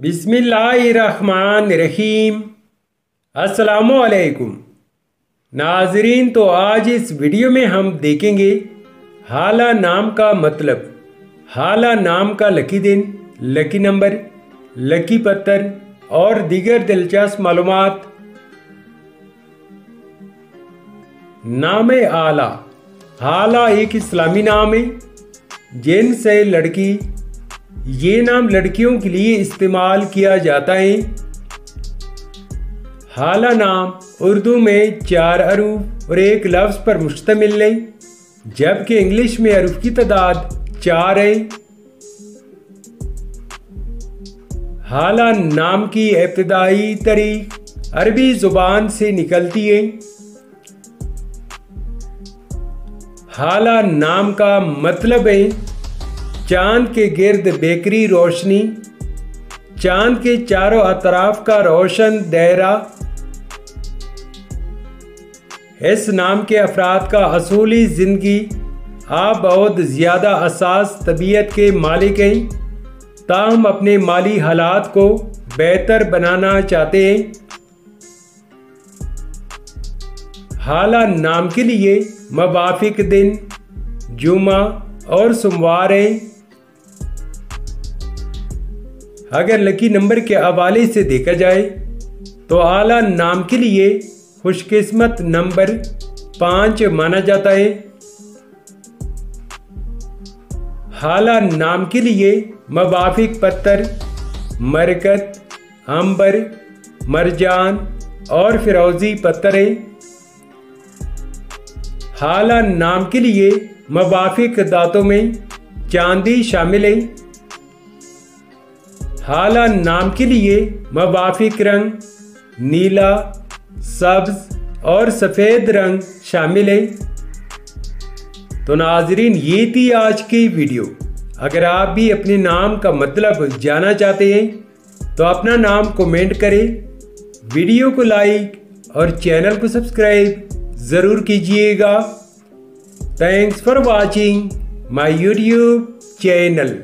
बिस्मिल्लाहिर्रहमानिर्रहीम। असलकुम नाजरीन तो आज इस वीडियो में हम देखेंगे हाला नाम का मतलब हाला नाम का लकी दिन, लकी नंबर, लकी पत्थर और दीगर दिलचस्प मालूम नाम आला। हाला एक इस्लामी नाम है जिन से लड़की ये नाम लड़कियों के लिए इस्तेमाल किया जाता है। हाला नाम उर्दू में चार अरूफ और एक लफ्ज़ पर मुश्तमिल है जबकि इंग्लिश में अरूफ की तादाद चार है। हाला नाम की इब्तदाई तरीक अरबी ज़ुबान से निकलती है। हाला नाम का मतलब है चाँद के गिर्द बेकरी रोशनी, चाँद के चारों अतराफ का रोशन दायरा, इस नाम के अफराद का असूली ज़िंदगी आप बहुत ज़्यादा असास तबीयत के मालिक हैं। ताहम अपने माली हालात को बेहतर बनाना चाहते हैं। हाला नाम के लिए मवाफिक दिन जुमा और सोमवार हैं। अगर लकी नंबर के हवाले से देखा जाए तो आला नाम के लिए खुशकिस्मत नंबर पाँच माना जाता है। हाला नाम के लिए मवाफिक पत्थर, मरकत, अंबर, मरजान और फिरोजी पत्थर है। हाला नाम के लिए मवाफिक दांतों में चांदी शामिल है। हाला नाम के लिए मवाफिक रंग, नीला, सब्ज और सफ़ेद रंग शामिल है। तो नाजरीन, ये थी आज की वीडियो। अगर आप भी अपने नाम का मतलब जाना चाहते हैं तो अपना नाम कमेंट करें, वीडियो को लाइक और चैनल को सब्सक्राइब ज़रूर कीजिएगा। Thanks for watching my YouTube channel